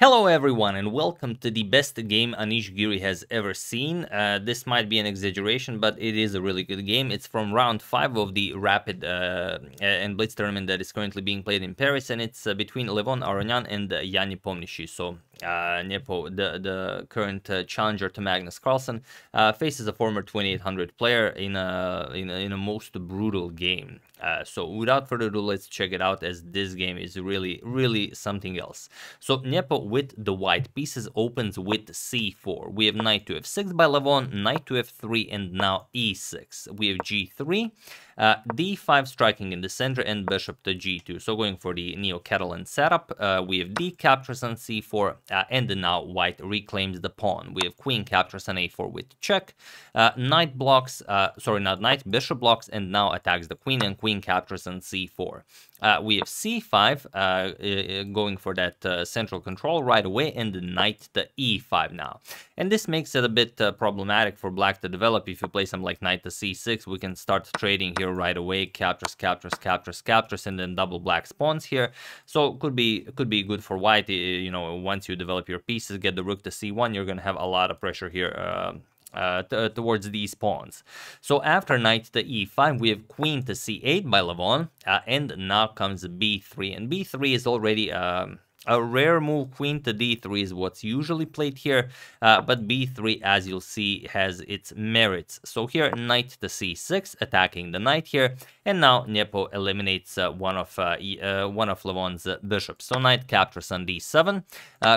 Hello everyone and welcome to the best game Anish Giri has ever seen. Uh, this might be an exaggeration, but it is a really good game. It's from round 5 of the Rapid uh, and Blitz tournament that is currently being played in Paris, and it's uh, between Levon Aronian and uh, Jan Nepomniachtchi. So uh, Nepo, the, the current uh, challenger to Magnus Carlsen, uh, faces a former 2800 player in a, in a, in a most brutal game. Uh, so without further ado, let's check it out as this game is really, really something else. So Nepo with the white pieces opens with c4. We have knight to f6 by Levon, knight to f3, and now e6. We have g3, uh, d5 striking in the center, and bishop to g2. So going for the Neo-Catalan setup, uh, we have d captures on c4, uh, and now white reclaims the pawn. We have queen captures on a4 with check, uh, knight blocks, uh, sorry, not knight, bishop blocks, and now attacks the queen, and queen captures on c4. Uh, we have c5 uh, uh, going for that uh, central control right away and the knight to e5 now. And this makes it a bit uh, problematic for black to develop. If you play some like knight to c6, we can start trading here right away. Captures, captures, captures, captures, and then double black spawns here. So could be could be good for white. You know, once you develop your pieces, get the rook to c1, you're going to have a lot of pressure here um, uh, towards these pawns. So after knight to e5, we have queen to c8 by Levon, uh, and now comes b3. And b3 is already um, a rare move. Queen to d3 is what's usually played here, uh, but b3, as you'll see, has its merits. So here, knight to c6, attacking the knight here, and now Nepo eliminates uh, one of uh, uh, one of Levon's bishops. So knight captures on d7,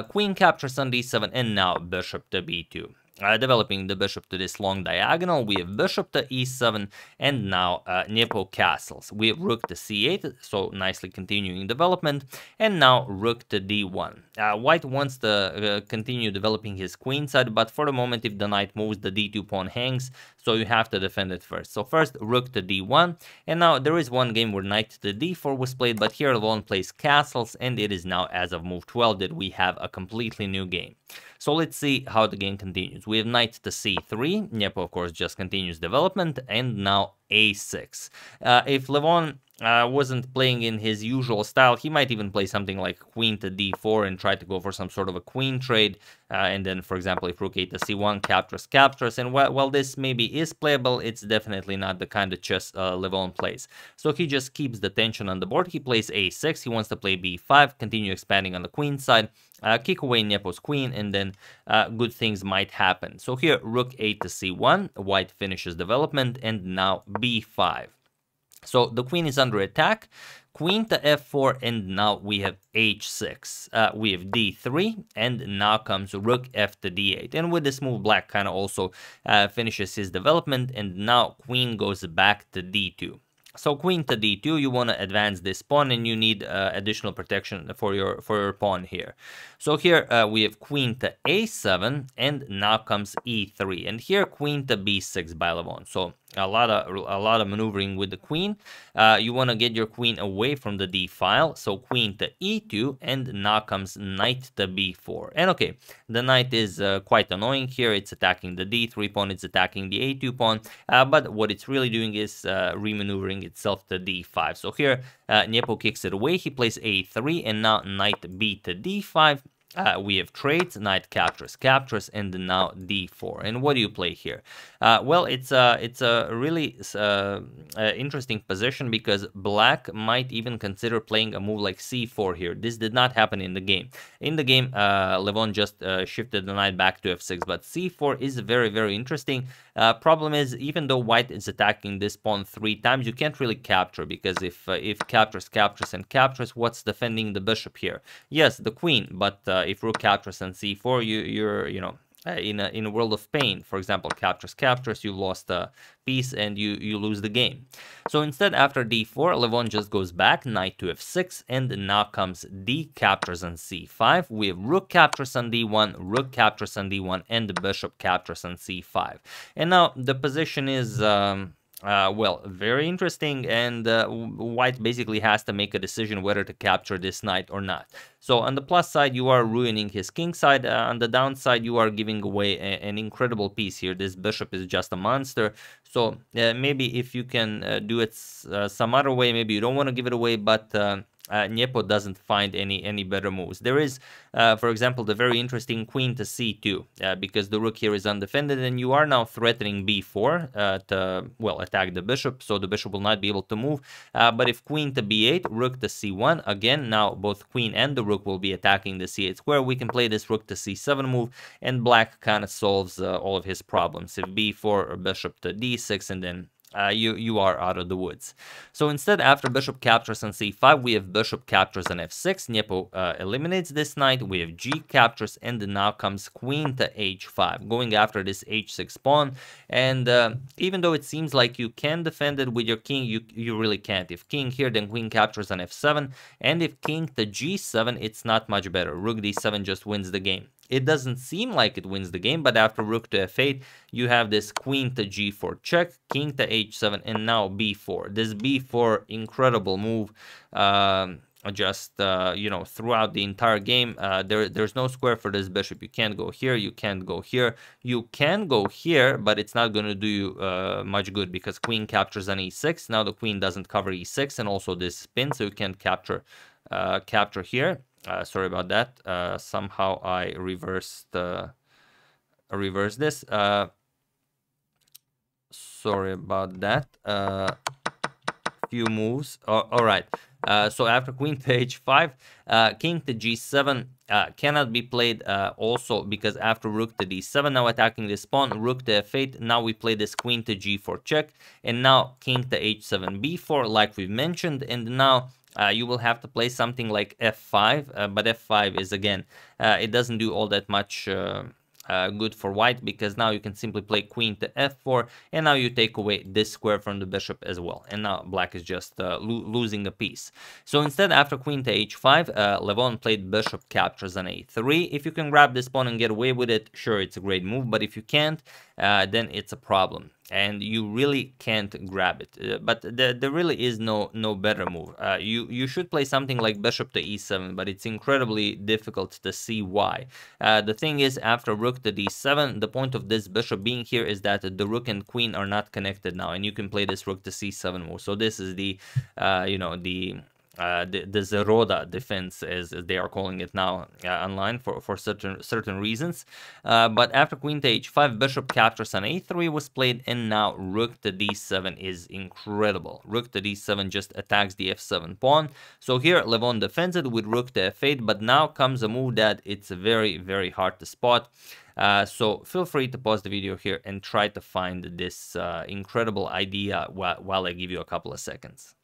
queen captures on d7, and now bishop to b2. Uh, developing the bishop to this long diagonal, we have bishop to e7, and now uh, Nepo castles. We have rook to c8, so nicely continuing development, and now rook to d1. Uh, white wants to uh, continue developing his queen side, but for the moment, if the knight moves, the d2 pawn hangs, so you have to defend it first. So first, rook to d1, and now there is one game where knight to d4 was played, but here Levon plays castles, and it is now, as of move 12, that we have a completely new game. So let's see how the game continues. We have knight to c3. Nepo, of course, just continues development. And now a6. Uh, if Levon uh, wasn't playing in his usual style, he might even play something like queen to d4 and try to go for some sort of a queen trade. Uh, and then, for example, if rook 8 to c1, captures, captures. And while, while this maybe is playable, it's definitely not the kind of chess uh, Levon plays. So he just keeps the tension on the board. He plays a6. He wants to play b5, continue expanding on the queen side. Uh, kick away Nepo's queen, and then uh, good things might happen. So here, rook 8 to c1, white finishes development, and now b5. So the queen is under attack, queen to f4, and now we have h6. Uh, we have d3, and now comes rook f to d8. And with this move, black kind of also uh, finishes his development, and now queen goes back to d2. So queen to d2, you want to advance this pawn and you need uh, additional protection for your for your pawn here. So here uh, we have queen to a7 and now comes e3 and here queen to b6 by Levon. So a lot of a lot of maneuvering with the queen. Uh, you want to get your queen away from the d file, so queen to e2, and now comes knight to b4. And okay, the knight is uh, quite annoying here. It's attacking the d3 pawn, it's attacking the a2 pawn, uh, but what it's really doing is uh, remaneuvering itself to d5. So here, uh, Nepo kicks it away. He plays a3, and now knight b to d5. Uh, we have trades, knight captures, captures, and now d4. And what do you play here? Uh, well, it's a it's a really uh, uh, interesting position because black might even consider playing a move like c4 here. This did not happen in the game. In the game, uh, Levon just uh, shifted the knight back to f6, but c4 is very very interesting. Problem is, even though white is attacking this pawn three times, you can't really capture because if if captures, captures, and captures, what's defending the bishop here? Yes, the queen, but uh, if rook captures and c4, you you're you know uh, in a in a world of pain. For example, captures captures, you lost a piece and you you lose the game. So instead, after d4, Levon just goes back, knight to f6, and now comes d captures on c5. We have rook captures on d1, rook captures on d1, and the bishop captures on c5. And now the position is. Um, uh, well, very interesting, and uh, White basically has to make a decision whether to capture this knight or not. So on the plus side, you are ruining his king side. Uh, on the downside, you are giving away an incredible piece here. This bishop is just a monster. So uh, maybe if you can uh, do it uh, some other way, maybe you don't want to give it away, but uh, Nepo doesn't find any any better moves. There is, uh, for example, the very interesting queen to c2, uh, because the rook here is undefended, and you are now threatening b4 uh, to, well, attack the bishop, so the bishop will not be able to move. Uh, but if queen to b8, rook to c1, again, now both queen and the rook will be attacking the c8 square. We can play this rook to c7 move, and black kind of solves uh, all of his problems. If b4 or bishop to d6, and then uh, you, you are out of the woods. So instead, after bishop captures on c5, we have bishop captures on f6. Nepo uh, eliminates this knight. We have g captures, and now comes queen to h5, going after this h6 pawn. And uh, even though it seems like you can defend it with your king, you, you really can't. If king here, then queen captures on f7. And if king to g7, it's not much better. Rook d7 just wins the game. It doesn't seem like it wins the game, but after rook to f8, you have this queen to g4 check, king to h7, and now b4. This b4 incredible move. Um, just uh, you know throughout the entire game uh, there there's no square for this bishop you can't go here you can't go here you can go here but it's not going to do you uh, much good because queen captures on e6 now the queen doesn't cover e6 and also this spin so you can't capture uh, capture here uh, sorry about that. Uh, somehow I reversed uh, reverse this. Uh, sorry about that. Uh, few moves. Oh, all right. Uh, so after queen to h5, uh, king to g7 uh, cannot be played uh, also because after rook to d7, now attacking this pawn, rook to f8, now we play this queen to g4 check, and now king to h7 b4 like we've mentioned, and now uh, you will have to play something like f5, uh, but f5 is again, uh, it doesn't do all that much uh, uh, good for white because now you can simply play queen to f4 and now you take away this square from the bishop as well. And now black is just uh, lo losing a piece. So instead after queen to h5 uh, levon played bishop captures on a3 if you can grab this pawn and get away with it sure it's a great move but if you can't then it's a problem and you really can't grab it. Uh, but there, there really is no no better move. Uh, you you should play something like bishop to e7, but it's incredibly difficult to see why. Uh, the thing is, after rook to d7, the point of this bishop being here is that the rook and queen are not connected now, and you can play this rook to c7 move. So this is the uh, you know the uh, the, the Zeroda defense, as, they are calling it now uh, online for, for certain certain reasons. Uh, but after queen to h5, bishop captures on a3 was played, and now rook to d7 is incredible. Rook to d7 just attacks the f7 pawn. So here Levon defends it with rook to f8, but now comes a move that it's very, very hard to spot. Uh, so feel free to pause the video here and try to find this uh, incredible idea while, while I give you a couple of seconds.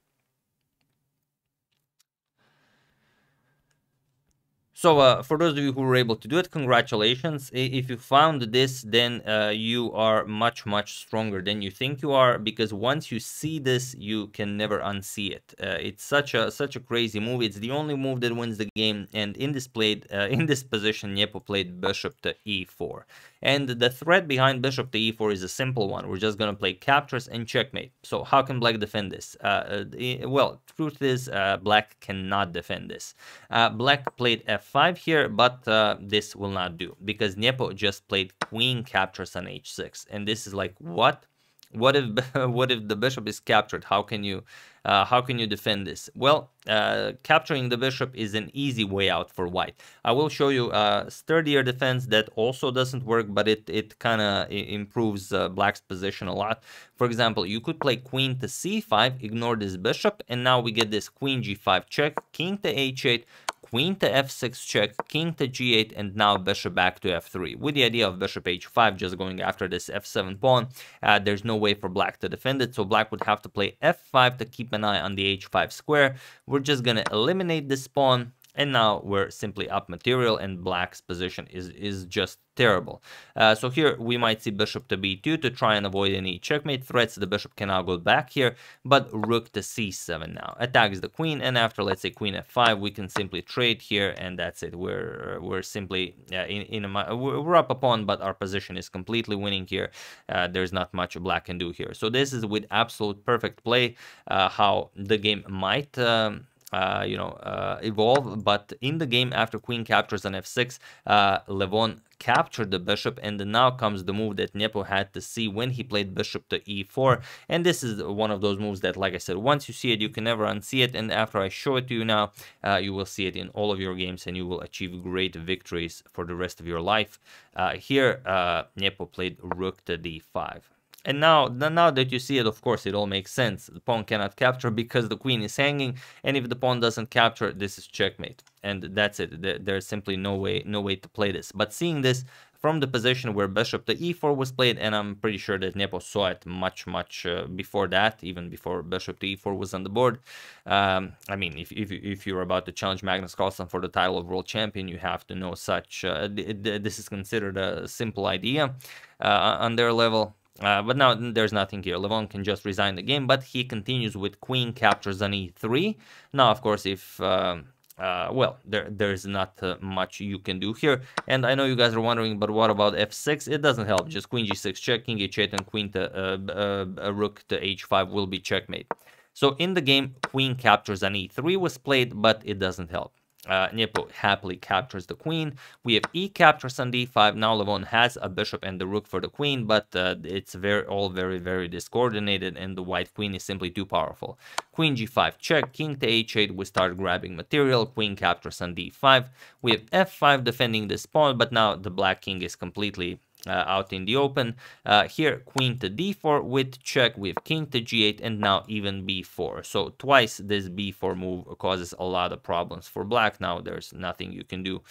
So uh, for those of you who were able to do it, congratulations. If you found this, then uh, you are much, much stronger than you think you are because once you see this, you can never unsee it. Uh, it's such a such a crazy move. It's the only move that wins the game. And in this played uh, in this position, Nepo played bishop to e4. And the threat behind bishop to e4 is a simple one. We're just going to play captures and checkmate. So how can black defend this? Uh, uh, well, truth is black cannot defend this. black played f 5 here, but uh, this will not do because Nepo just played queen captures on h6. And this is like, what? What if what if the bishop is captured? How can you uh, how can you defend this? Well, uh, capturing the bishop is an easy way out for white. I will show you a sturdier defense that also doesn't work, but it it kind of improves uh, black's position a lot. For example, you could play queen to c5, ignore this bishop, and now we get this queen g5 check, king to h8, queen to f6 check, king to g8, and now bishop back to f3. With the idea of bishop h5 just going after this f7 pawn, uh, there's no way for black to defend it, so black would have to play f5 to keep an eye on the h5 square. We're just gonna eliminate this pawn, and now we're simply up material and black's position is, is just terrible. Uh, so here we might see bishop to b2 to try and avoid any checkmate threats. The bishop can now go back here, but rook to c7 now. Attacks the queen, and after, let's say, queen f5, we can simply trade here, and that's it. We're we're simply uh, in, in a, we're up a pawn, but our position is completely winning here. Uh, there's not much black can do here. So this is with absolute perfect play uh, how the game might... Um, uh, you know, uh, evolve. But in the game, after queen captures on f6, uh, Levon captured the bishop, and now comes the move that Nepo had to see when he played bishop to e4. And this is one of those moves that, like I said, once you see it, you can never unsee it. And after I show it to you now, uh, you will see it in all of your games, and you will achieve great victories for the rest of your life. Uh, here, uh, Nepo played rook to d5. And now, now that you see it, of course, it all makes sense. The pawn cannot capture because the queen is hanging, and if the pawn doesn't capture, this is checkmate, and that's it. There's simply no way, no way to play this. But seeing this from the position where bishop to e4 was played, and I'm pretty sure that Nepo saw it much, much uh, before that, even before bishop to e4 was on the board. Um, I mean, if, if, if you're about to challenge Magnus Carlsen for the title of world champion, you have to know such. Uh, this is considered a simple idea uh, on their level. Uh, but now there's nothing here. Levon can just resign the game, but he continues with queen captures on e3. Now, of course, if... Uh, uh, well, there there's not uh, much you can do here. And I know you guys are wondering, but what about f6? It doesn't help. Just queen g6 check, king h8, and queen to uh, uh, rook to h5 will be checkmate. So in the game, queen captures on e3 was played, but it doesn't help. Uh, Nepo happily captures the queen. We have e captures on d5. Now Levon has a bishop and the rook for the queen, but uh, it's very all very, very discoordinated, and the white queen is simply too powerful. Queen g5 check, king to h8, we start grabbing material, queen captures on d5. We have f5 defending this pawn, but now the black king is completely out in the open. Uh, here, queen to d4 with check with king to g8 and now even b4. So twice this b4 move causes a lot of problems for black. Now there's nothing you can do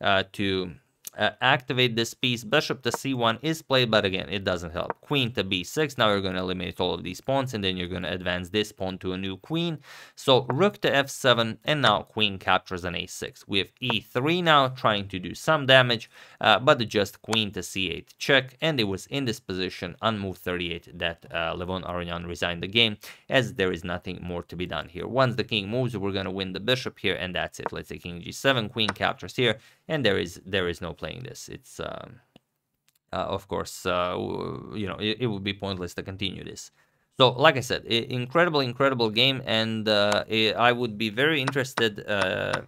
uh, to uh, activate this piece. Bishop to c1 is played, but again, it doesn't help. Queen to b6. Now you're going to eliminate all of these pawns, and then you're going to advance this pawn to a new queen. So rook to f7, and now queen captures an a6. We have e3 now, trying to do some damage, uh, but just queen to c8 check, and it was in this position on move 38 that uh, Levon Aronian resigned the game, as there is nothing more to be done here. Once the king moves, we're going to win the bishop here, and that's it. Let's say king g7, queen captures here, and there is there is no playing this. It's um, uh, of course uh, you know it, it, would be pointless to continue this. So like I said, incredible, incredible game, and uh, I would be very interested uh,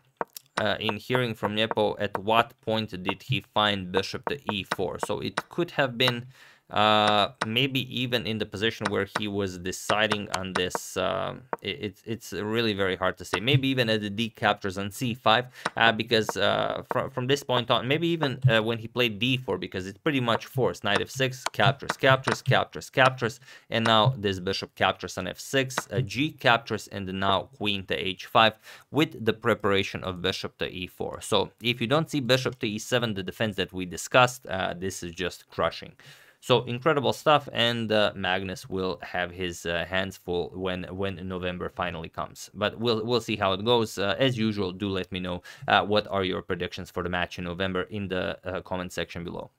uh, in hearing from Nepo at what point did he find bishop to e4. So it could have been uh, maybe even in the position where he was deciding on this, um, it, it's really very hard to say. Maybe even at the d captures on c5, uh, because uh, from, from this point on, maybe even uh, when he played d4, because it's pretty much forced. Knight f6, captures, captures, captures, captures, and now this bishop captures on f6, g captures, and now queen to h5 with the preparation of bishop to e4. So if you don't see bishop to e7, the defense that we discussed, uh, this is just crushing. So incredible stuff, and uh, Magnus will have his uh, hands full when when November finally comes. But we'll we'll see how it goes. Uh, as usual, do let me know uh, what are your predictions for the match in November in the uh, comment section below.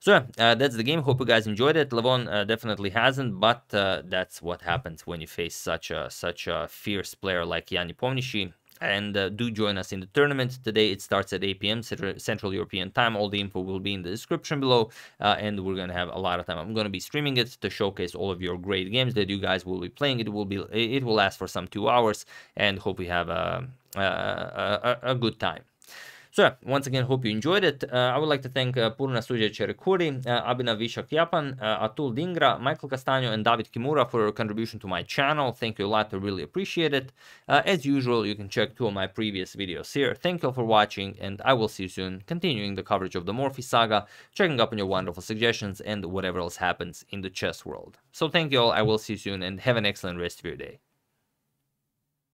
So uh, that's the game. Hope you guys enjoyed it. Levon definitely hasn't, but that's what happens when you face such a such a fierce player like Jan Nepomniachtchi and uh, do join us in the tournament. Today it starts at 8 p.m central european time. All the info will be in the description below uh, and we're gonna have a lot of time. I'm gonna be streaming it to showcase all of your great games that you guys will be playing. It will be it will last for some two hours and hope we have a, a, a, a good time so once again, hope you enjoyed it. Uh, I would like to thank uh, Purna Sujay Cherukuri, uh, Abhinav Vishak Iyappan, Atul Dingra, Michael Castano, and David Kimura for your contribution to my channel. Thank you a lot. I really appreciate it. As usual, you can check two of my previous videos here. Thank you all for watching, and I will see you soon, continuing the coverage of the Morphy saga, checking up on your wonderful suggestions, and whatever else happens in the chess world. So thank you all. I will see you soon, and have an excellent rest of your day.